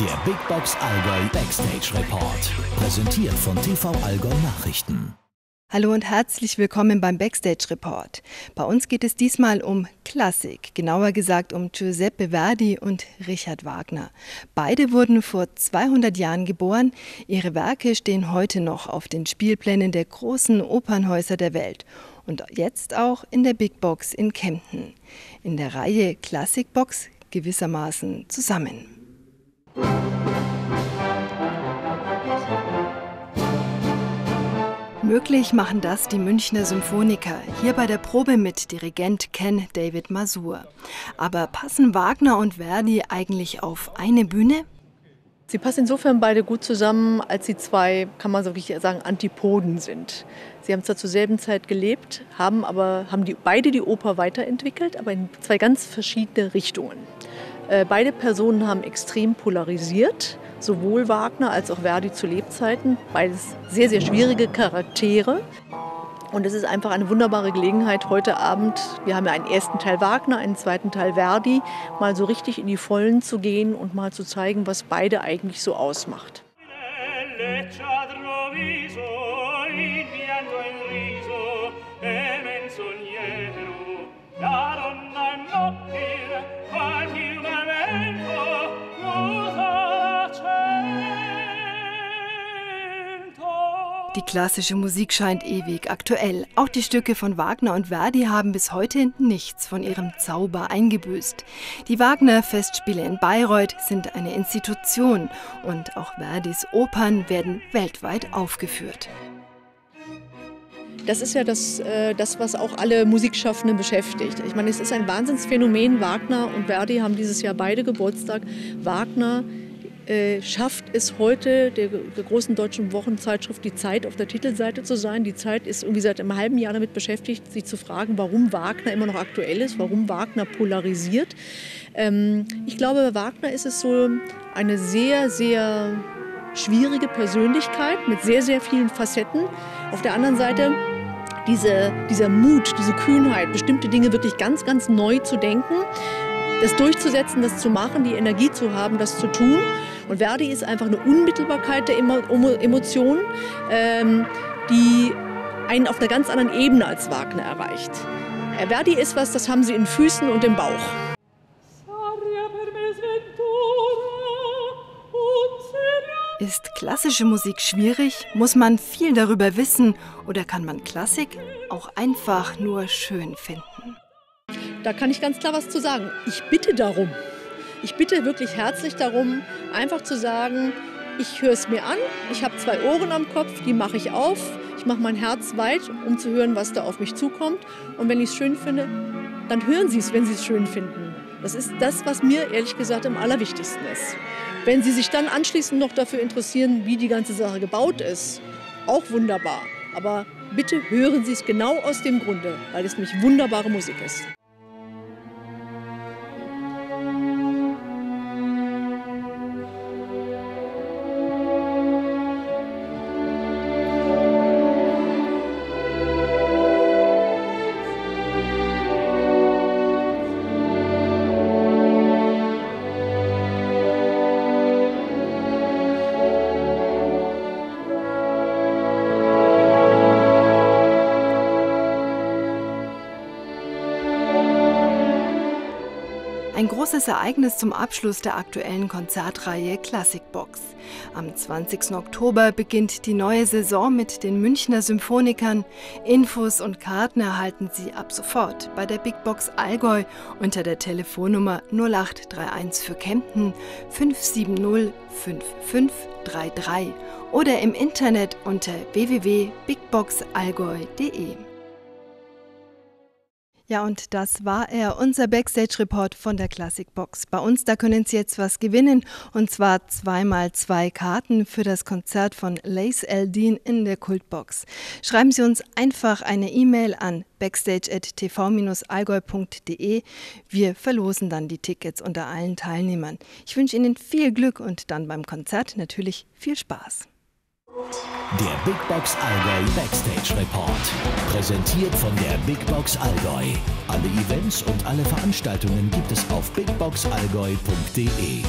Der Big Box Allgäu Backstage Report. Präsentiert von TV Allgäu Nachrichten. Hallo und herzlich willkommen beim Backstage Report. Bei uns geht es diesmal um Klassik, genauer gesagt um Giuseppe Verdi und Richard Wagner. Beide wurden vor 200 Jahren geboren. Ihre Werke stehen heute noch auf den Spielplänen der großen Opernhäuser der Welt und jetzt auch in der Big Box in Kempten. In der Reihe Klassikbox gewissermaßen zusammen. Möglich machen das die Münchner Symphoniker, hier bei der Probe mit Dirigent Ken David Masur. Aber passen Wagner und Verdi eigentlich auf eine Bühne? Sie passen insofern beide gut zusammen, als sie zwei, kann man so wirklich sagen, Antipoden sind. Sie haben zwar zur selben Zeit gelebt, haben aber haben die, beide die Oper weiterentwickelt, aber in zwei ganz verschiedene Richtungen. Äh, beide Personen haben extrem polarisiert sowohl Wagner als auch Verdi zu Lebzeiten. Beides sehr, sehr schwierige Charaktere. Und es ist einfach eine wunderbare Gelegenheit heute Abend. Wir haben ja einen ersten Teil Wagner, einen zweiten Teil Verdi, mal so richtig in die Vollen zu gehen und mal zu zeigen, was beide eigentlich so ausmacht. Die klassische Musik scheint ewig aktuell. Auch die Stücke von Wagner und Verdi haben bis heute nichts von ihrem Zauber eingebüßt. Die Wagner-Festspiele in Bayreuth sind eine Institution und auch Verdis Opern werden weltweit aufgeführt. Das ist ja das, äh, das, was auch alle Musikschaffenden beschäftigt. Ich meine, es ist ein Wahnsinnsphänomen. Wagner und Verdi haben dieses Jahr beide Geburtstag. Wagner äh, schafft es heute der, der, großen deutschen Wochenzeitschrift Die Zeit auf der Titelseite zu sein. Die Zeit ist irgendwie seit einem halben Jahr damit beschäftigt, sich zu fragen, warum Wagner immer noch aktuell ist, warum Wagner polarisiert. Ähm, ich glaube, bei Wagner ist es so eine sehr, sehr schwierige Persönlichkeit mit sehr, sehr vielen Facetten. Auf der anderen Seite diese, dieser Mut, diese Kühnheit, bestimmte Dinge wirklich ganz, ganz neu zu denken, das durchzusetzen, das zu machen, die Energie zu haben, das zu tun. Und Verdi ist einfach eine Unmittelbarkeit der Emotionen, ähm, die einen auf einer ganz anderen Ebene als Wagner erreicht. Äh, Verdi ist was, das haben sie in Füßen und im Bauch. Ist klassische Musik schwierig? Muss man viel darüber wissen? Oder kann man Klassik auch einfach nur schön finden? Da kann ich ganz klar was zu sagen. Ich bitte darum. Ich bitte wirklich herzlich darum, einfach zu sagen, ich höre es mir an, ich habe zwei Ohren am Kopf, die mache ich auf, ich mache mein Herz weit, um zu hören, was da auf mich zukommt. Und wenn ich es schön finde, dann hören Sie es, wenn Sie es schön finden. Das ist das, was mir ehrlich gesagt am allerwichtigsten ist. Wenn Sie sich dann anschließend noch dafür interessieren, wie die ganze Sache gebaut ist, auch wunderbar. Aber bitte hören Sie es genau aus dem Grunde, weil es nämlich wunderbare Musik ist. Ein großes Ereignis zum Abschluss der aktuellen Konzertreihe Classic Box. Am 20. Oktober beginnt die neue Saison mit den Münchner Symphonikern. Infos und Karten erhalten Sie ab sofort bei der Big Box Allgäu unter der Telefonnummer 0831 für Kempten 570 5533 oder im Internet unter www.bigboxallgäu.de. Ja, und das war er, unser Backstage-Report von der Classic Box. Bei uns, da können Sie jetzt was gewinnen und zwar zweimal zwei Karten für das Konzert von Lace Eldin in der Kultbox. Schreiben Sie uns einfach eine E-Mail an backstage.tv-allgäu.de. Wir verlosen dann die Tickets unter allen Teilnehmern. Ich wünsche Ihnen viel Glück und dann beim Konzert natürlich viel Spaß. Der Big Box Allgäu Backstage Report. Präsentiert von der Big Box Allgäu. Alle Events und alle Veranstaltungen gibt es auf bigboxallgäu.de.